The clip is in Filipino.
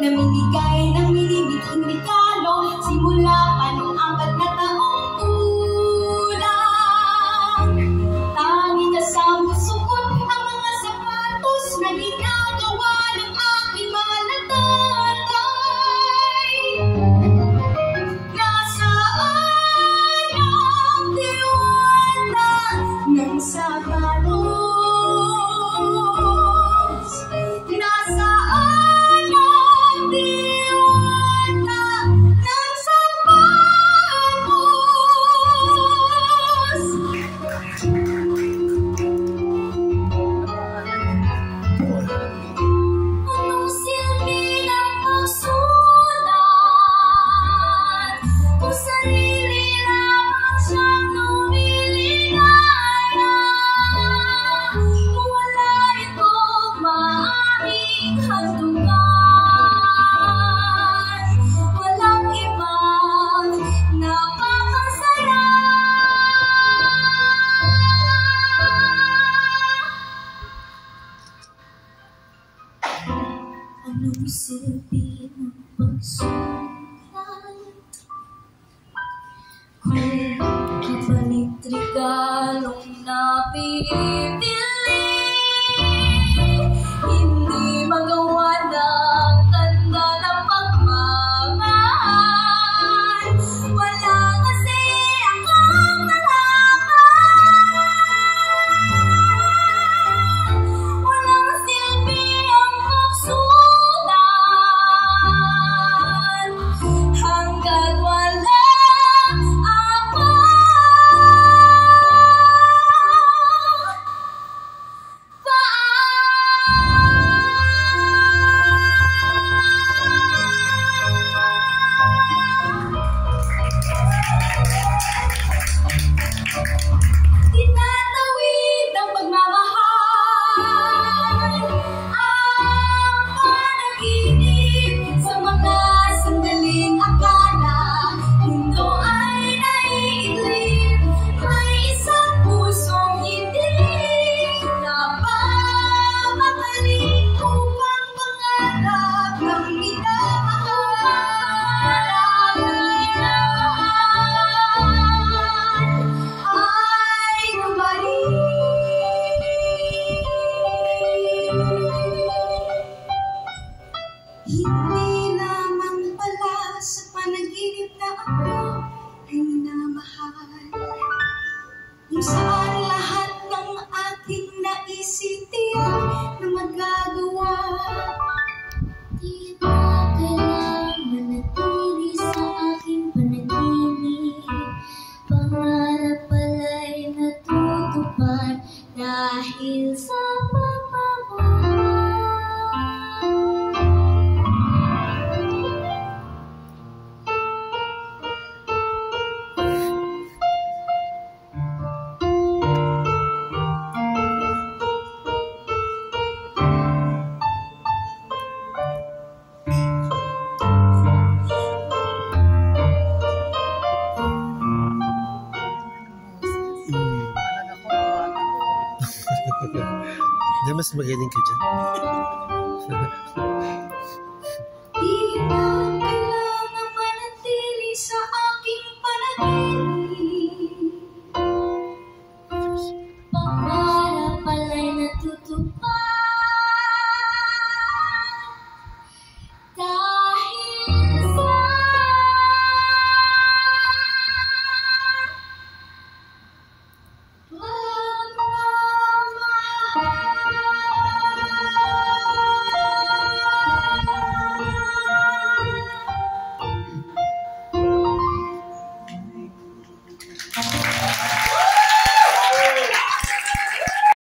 Namimigay na Anong silbi ng pagsulat? Kung kapalit regalong napibig Hindi lamang pala sa panaginip na ako ay minamahal. Kung saan lahat ng aking naisitiyak na magagawa. Di ba kailangan manatili sa aking panaginip? Pangarap pala'y natutupad dahil sa pagmamahal. دابا سما قاعدين كتجرب